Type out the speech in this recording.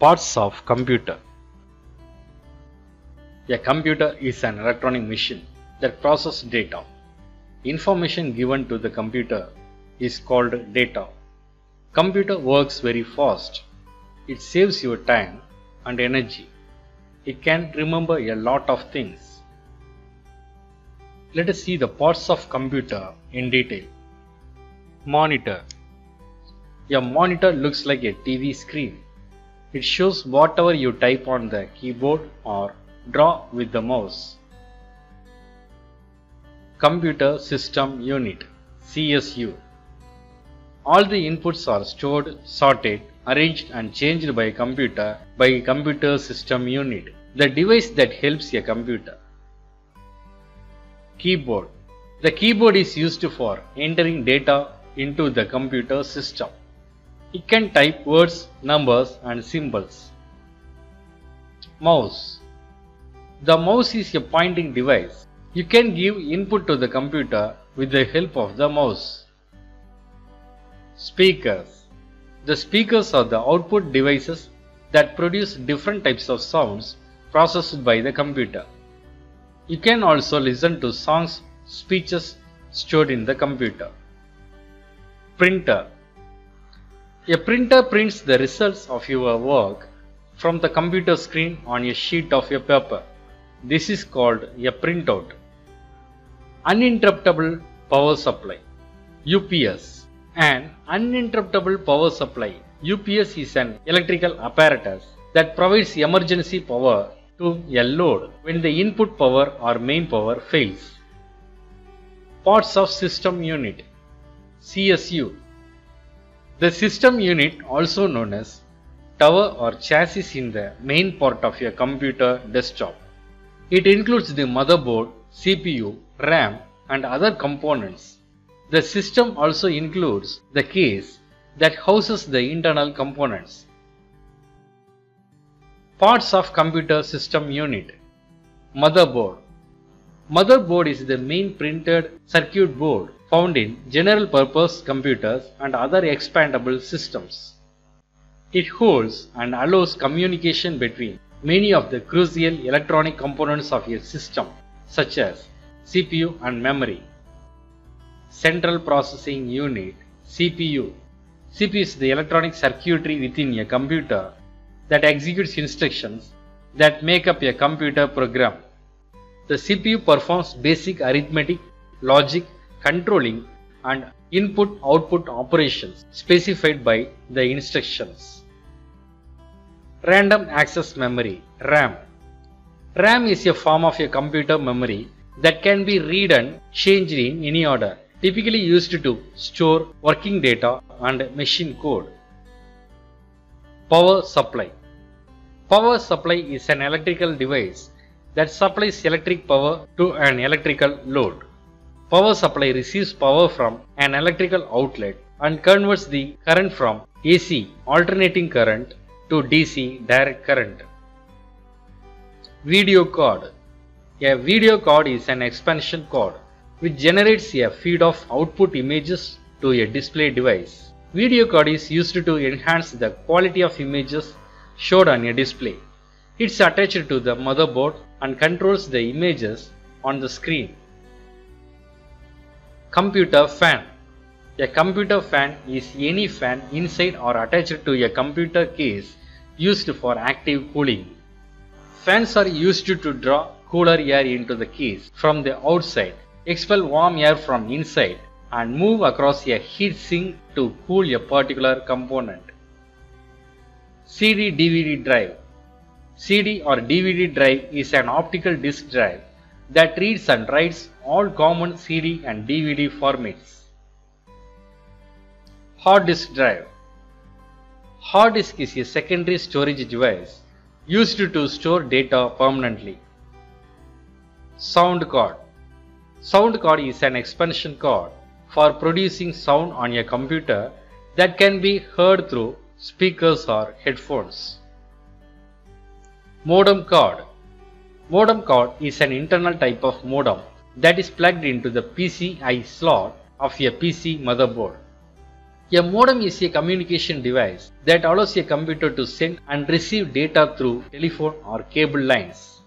Parts of computer. A computer is an electronic machine that processes data. Information given to the computer is called data. Computer works very fast. It saves your time and energy. It can remember a lot of things. Let us see the parts of computer in detail. Monitor. A monitor looks like a TV screen. It shows whatever you type on the keyboard or draw with the mouse. Computer System Unit CSU All the inputs are stored, sorted, arranged and changed by computer by computer system unit, the device that helps a computer. Keyboard The keyboard is used for entering data into the computer system. It can type words, numbers and symbols. Mouse The mouse is a pointing device. You can give input to the computer with the help of the mouse. Speakers The speakers are the output devices that produce different types of sounds processed by the computer. You can also listen to songs, speeches stored in the computer. Printer A printer prints the results of your work from the computer screen on a sheet of a paper. This is called a printout. Uninterruptible power supply UPS An uninterruptible power supply UPS is an electrical apparatus that provides emergency power to a load when the input power or main power fails. Parts of system unit CSU The system unit also known as tower or chassis in the main part of your computer desktop. It includes the motherboard, CPU, RAM and other components. The system also includes the case that houses the internal components. Parts of computer system unit Motherboard Motherboard is the main printed circuit board found in general purpose computers and other expandable systems. It holds and allows communication between many of the crucial electronic components of a system such as CPU and memory. Central Processing Unit CPU CPU is the electronic circuitry within a computer that executes instructions that make up a computer program. The CPU performs basic arithmetic, logic, controlling and input-output operations specified by the instructions. Random Access Memory RAM RAM is a form of a computer memory that can be read and changed in any order, typically used to store working data and machine code. Power Supply Power supply is an electrical device that supplies electric power to an electrical load. Power supply receives power from an electrical outlet and converts the current from AC alternating current to DC direct current. Video card A video card is an expansion card which generates a feed of output images to a display device. Video card is used to enhance the quality of images showed on a display. It's attached to the motherboard and controls the images on the screen. Computer fan A computer fan is any fan inside or attached to a computer case used for active cooling. Fans are used to draw cooler air into the case from the outside, expel warm air from inside and move across a heat sink to cool a particular component. CD DVD drive CD or DVD drive is an optical disk drive that reads and writes all common CD and DVD formats. Hard disk drive Hard disk is a secondary storage device used to store data permanently. Sound card Sound card is an expansion card for producing sound on a computer that can be heard through speakers or headphones. Modem card Modem card is an internal type of modem that is plugged into the PCI slot of a PC motherboard. A modem is a communication device that allows a computer to send and receive data through telephone or cable lines.